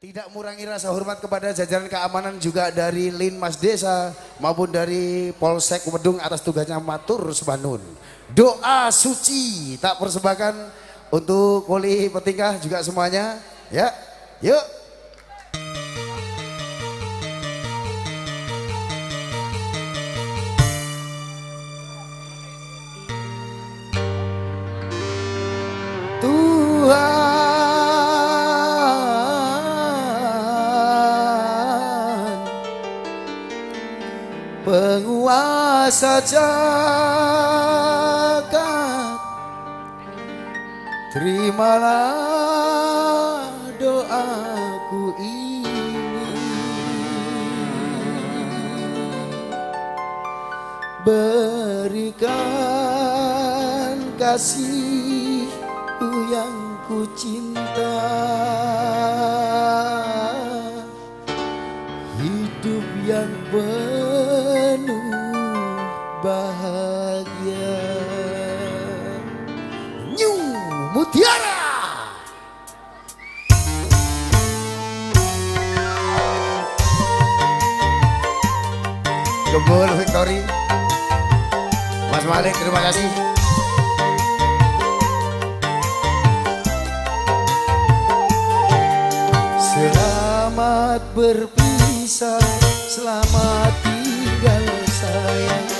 Tidak mengurangi rasa hormat kepada jajaran keamanan juga dari Linmas Desa maupun dari Polsek Wedung atas tugasnya matur sebanun. Doa suci tak persembahkan untuk kuli petingkah juga semuanya. Ya, yuk. Tuhan jagat. Terimalah doaku ini. Berikan kasihku yang ku cinta. Hidup yang penuh bahagia. New Mutiara. Gembul Victory. Mas Malik terima kasih. Selamat berpisah, selamat tinggal sayang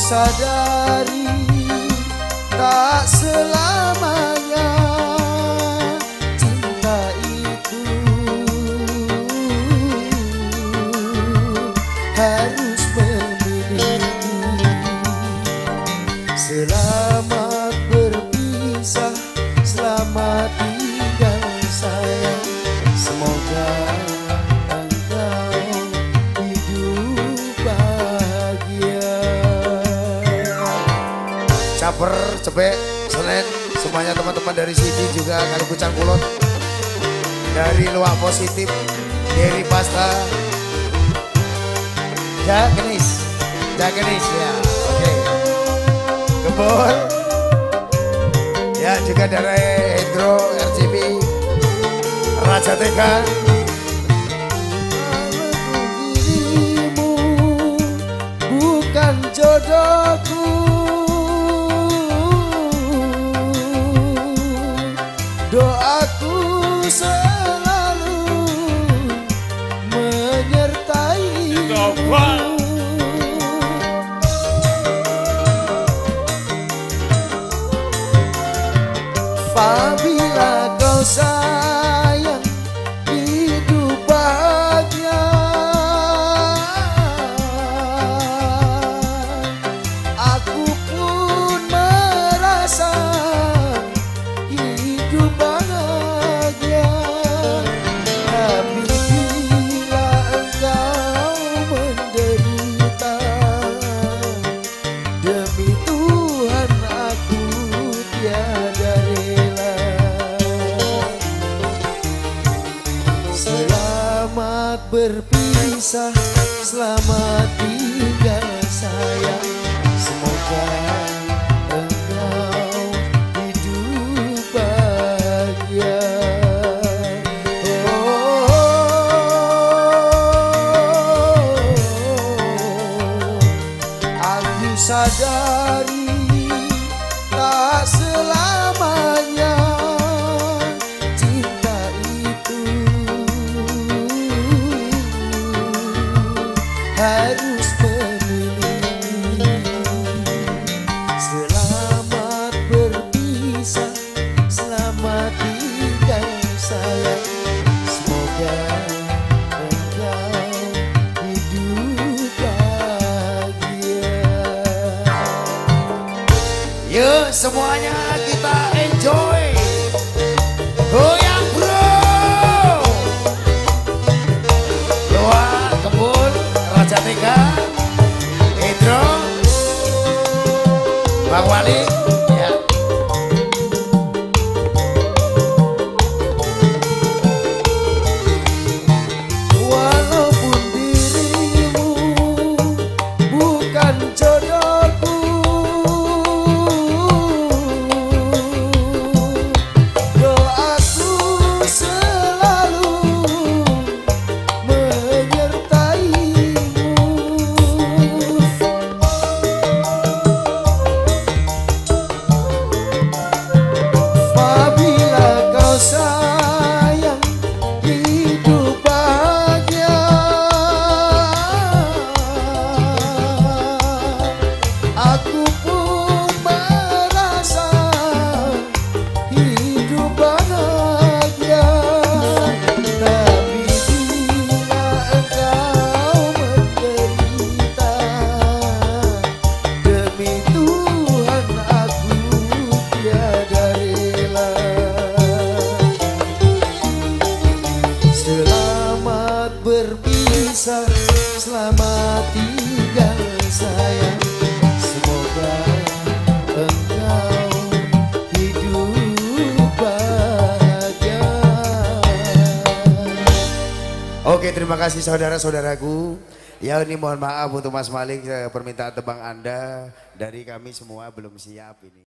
sadari tak selamanya cinta itu harus Caper, Cepek, Senen, semuanya teman-teman dari sini juga kali Kucang Kulon. Dari Luak Positif, dari Pasta. Jagenis, Jagenis ya, oke. Gembul Ya juga dari Hendro RCB Raja dirimu bukan jodohku berpisah. Selamat tinggal sayang. Semoga engkau hidup bahagia. Oh, Aku sadari tak selamanya semuanya kita berpisah selama tinggal saya Semoga engkau hidup bahagia. Oke terima kasih saudara-saudaraku. Ya ini mohon maaf untuk Mas Malik eh, permintaan tebang Anda. Dari kami semua belum siap ini.